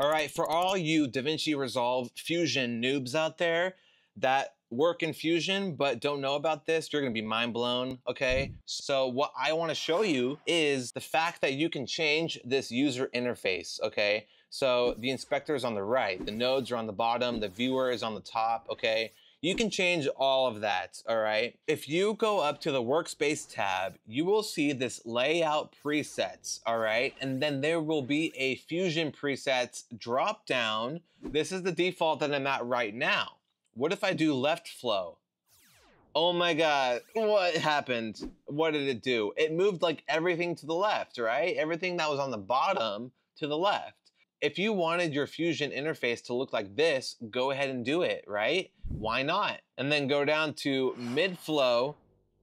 All right, for all you DaVinci Resolve Fusion noobs out there that work in Fusion but don't know about this, you're gonna be mind blown, okay? So what I wanna show you is the fact that you can change this user interface, okay? So the inspector is on the right, the nodes are on the bottom, the viewer is on the top, okay? You can change all of that, all right? If you go up to the workspace tab, you will see this layout presets, all right? And then there will be a Fusion presets drop down. This is the default that I'm at right now. What if I do left flow? Oh my God, what happened? What did it do? It moved like everything to the left, right? Everything that was on the bottom to the left. If you wanted your Fusion interface to look like this, go ahead and do it, right? Why not? And then go down to mid flow.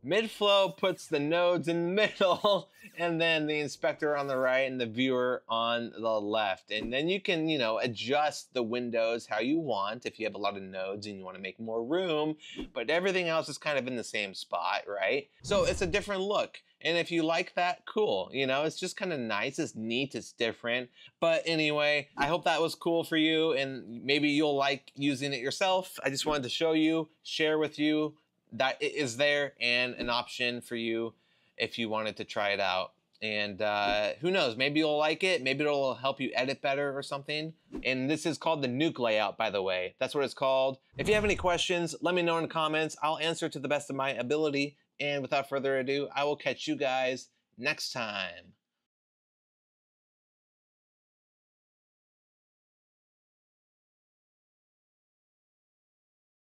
Mid flow puts the nodes in the middle and then the inspector on the right and the viewer on the left. And then you can, you know, adjust the windows how you want if you have a lot of nodes and you want to make more room, but everything else is kind of in the same spot, right? So it's a different look. And if you like that, cool. You know, it's just kind of nice. It's neat. It's different. But anyway, I hope that was cool for you and maybe you'll like using it yourself. I just wanted to show you, share with you that it is there and an option for you if you wanted to try it out. And uh, who knows, maybe you'll like it. Maybe it'll help you edit better or something. And this is called the Nuke layout, by the way. That's what it's called. If you have any questions, let me know in the comments. I'll answer to the best of my ability. And without further ado, I will catch you guys next time.